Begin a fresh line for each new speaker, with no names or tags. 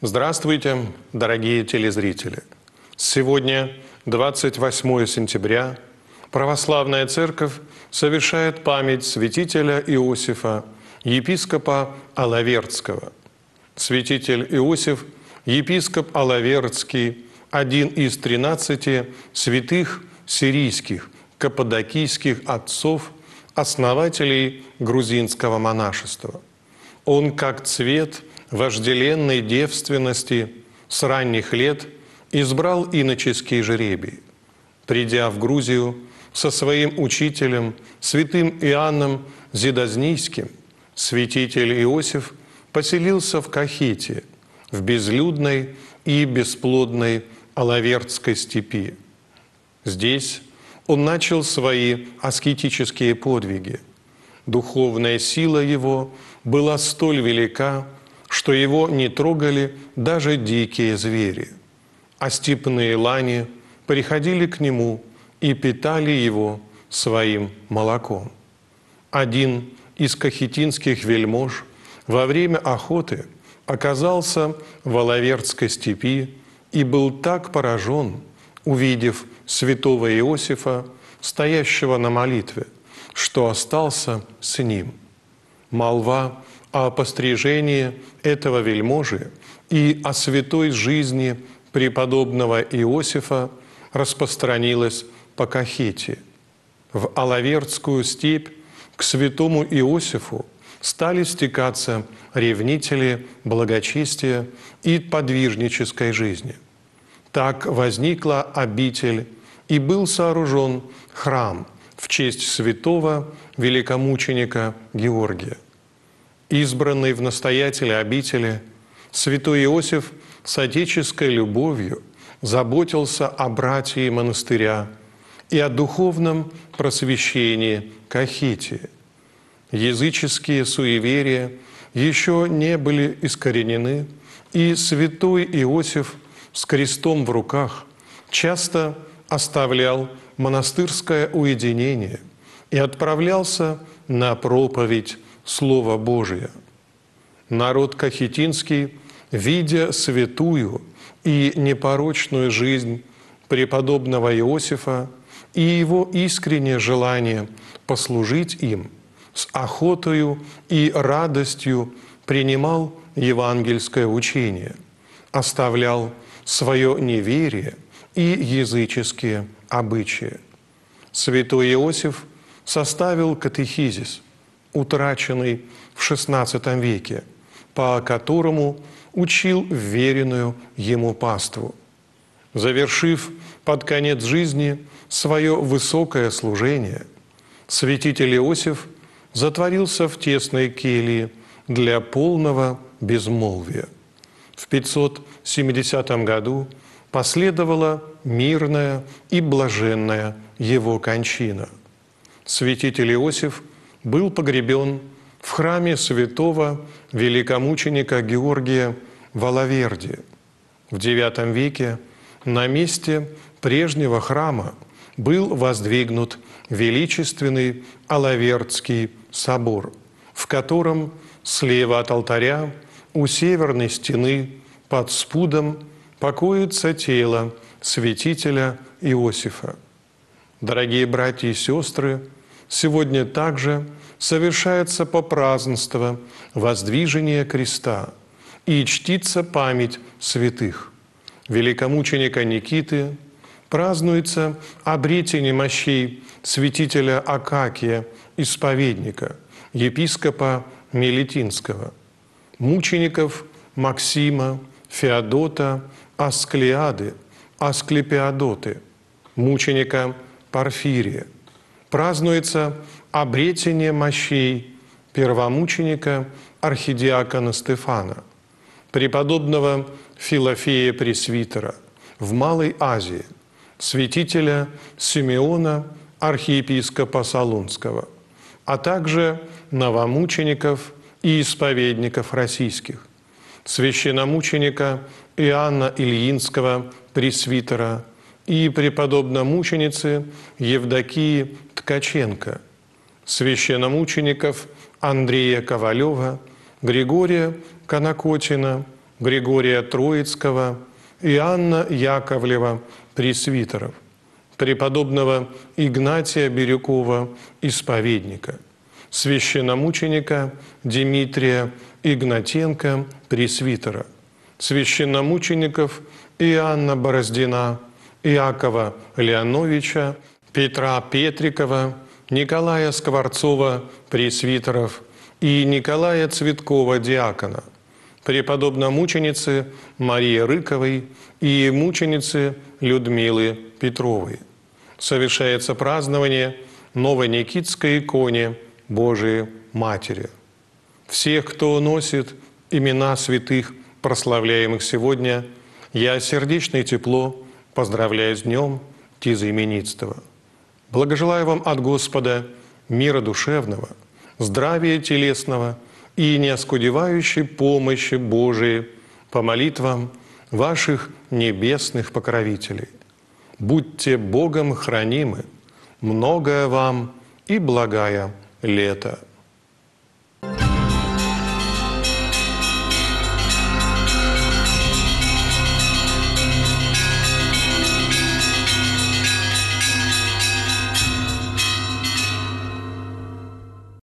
Здравствуйте, дорогие телезрители! Сегодня, 28 сентября, Православная Церковь совершает память святителя Иосифа, епископа Алавердского. Святитель Иосиф, епископ Алавердский, один из 13 святых сирийских, каппадокийских отцов, основателей грузинского монашества. Он, как цвет вожделенной девственности с ранних лет, избрал иноческий жребий. Придя в Грузию со своим учителем, святым Иоанном Зидознийским, святитель Иосиф поселился в Кахите, в безлюдной и бесплодной Алавердской степи. Здесь он начал свои аскетические подвиги. Духовная сила его была столь велика, что его не трогали даже дикие звери, а степные лани приходили к нему и питали его своим молоком. Один из кахетинских вельмож во время охоты оказался в Алавердской степи и был так поражен, увидев святого Иосифа, стоящего на молитве, что остался с ним. Молва о пострижении этого вельможи и о святой жизни преподобного Иосифа распространилась по Кахете. В Алавердскую степь к святому Иосифу стали стекаться ревнители благочестия и подвижнической жизни. Так возникла обитель и был сооружен храм в честь святого великомученика Георгия. Избранный в настоятеле обители, святой Иосиф с отеческой любовью заботился о братье монастыря и о духовном просвещении Кахити. Языческие суеверия еще не были искоренены, и святой Иосиф с крестом в руках часто оставлял монастырское уединение и отправлялся на проповедь Слова Божия. Народ Кахетинский, видя святую и непорочную жизнь преподобного Иосифа и его искреннее желание послужить им, с охотою и радостью принимал евангельское учение, оставлял свое неверие и языческие обычаи. Святой Иосиф составил катехизис, утраченный в XVI веке, по которому учил веренную ему паству. Завершив под конец жизни свое высокое служение, святитель Иосиф затворился в тесной келье для полного безмолвия. В 570 году последовала мирная и блаженная его кончина. Святитель Иосиф был погребен в храме святого великомученика Георгия в Алаверде. В IX веке на месте прежнего храма был воздвигнут величественный Алавердский собор, в котором слева от алтаря у северной стены под спудом покоится тело святителя Иосифа. Дорогие братья и сестры, сегодня также совершается по празднество воздвижения креста и чтится память святых. Великомученика Никиты празднуется обретение мощей святителя Акакия, исповедника, епископа Мелитинского, мучеников Максима, Феодота, Асклеады, Асклепиадоты, мученика Порфирия. Празднуется обретение мощей первомученика архидиакона Стефана, преподобного Филофея Пресвитера в Малой Азии, святителя Симеона, архиепископа Солунского, а также новомучеников и исповедников российских, священномученика Иоанна Ильинского, пресвитера, и преподобно-мученицы Евдокии Ткаченко, священномучеников Андрея Ковалева, Григория Конокотина Григория Троицкого, Иоанна Яковлева, пресвитеров, преподобного Игнатия Бирюкова, исповедника, священномученика Дмитрия Игнатенко, пресвитера, священномучеников Иоанна Бороздина, Иакова Леоновича, Петра Петрикова, Николая Скворцова, пресвитеров и Николая Цветкова, диакона, преподобно-мученицы Марии Рыковой и мученицы Людмилы Петровой. Совершается празднование Новой Никитской иконе Божией Матери. Всех, кто носит имена святых, прославляемых сегодня, я сердечно и тепло поздравляю с днем Тизаименитства. Благожелаю вам от Господа мира душевного, здравия телесного и неоскудевающей помощи Божией по молитвам ваших небесных покровителей. Будьте Богом хранимы, многое вам и благая лето.